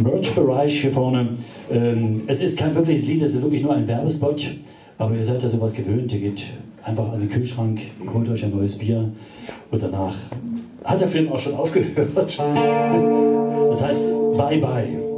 Merch-Bereich hier vorne. Ähm, es ist kein wirkliches Lied, es ist wirklich nur ein Werbespot. Aber ihr seid ja sowas gewöhnt. Ihr geht einfach an den Kühlschrank, holt euch ein neues Bier und danach hat der Film auch schon aufgehört. Das heißt, bye bye.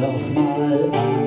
haben.